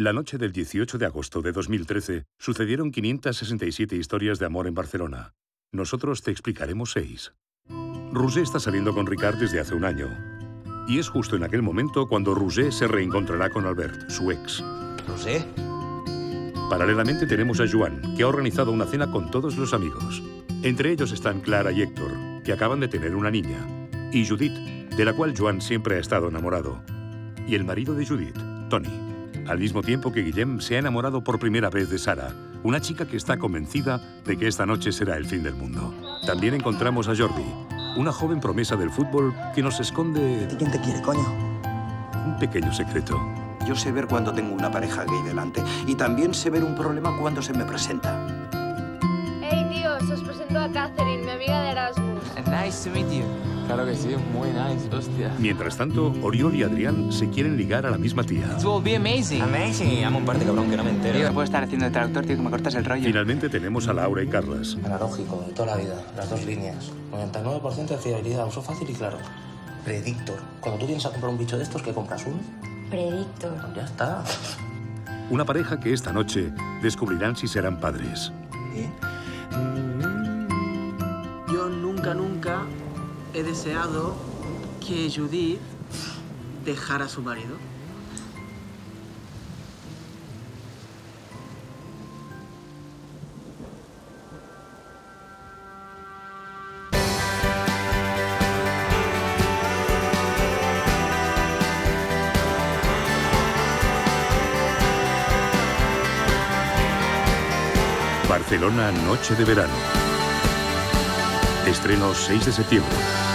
La noche del 18 de agosto de 2013 sucedieron 567 historias de amor en Barcelona. Nosotros te explicaremos seis. Roger está saliendo con Ricard desde hace un año. Y es justo en aquel momento cuando Roger se reencontrará con Albert, su ex. ¿Roger? Paralelamente tenemos a Joan, que ha organizado una cena con todos los amigos. Entre ellos están Clara y Héctor, que acaban de tener una niña, y Judith, de la cual Joan siempre ha estado enamorado. Y el marido de Judith, Tony al mismo tiempo que Guillem se ha enamorado por primera vez de Sara, una chica que está convencida de que esta noche será el fin del mundo. También encontramos a Jordi, una joven promesa del fútbol que nos esconde... quién te quiere, coño? Un pequeño secreto. Yo sé ver cuando tengo una pareja gay delante y también sé ver un problema cuando se me presenta. Hey, tíos, os presento a Catherine, mi amiga de Erasmus. Nice to meet you. Claro que sí, muy nice, hostia. Mientras tanto, Oriol y Adrián se quieren ligar a la misma tía. It will be amazing. Amazing. Amo un par de cabrón que no me entero. Tío, puedo estar haciendo de traductor, tío, que me cortas el rollo. Finalmente tenemos a Laura y Carlas. Analógico, de toda la vida, las dos líneas. 99% de fiabilidad, uso fácil y claro. Predictor. Cuando tú tienes a comprar un bicho de estos, ¿qué compras uno? Predictor. Ya está. Una pareja que esta noche descubrirán si serán padres. Yo nunca, nunca he deseado que Judith dejara a su marido. Barcelona, noche de verano. Estreno 6 de septiembre.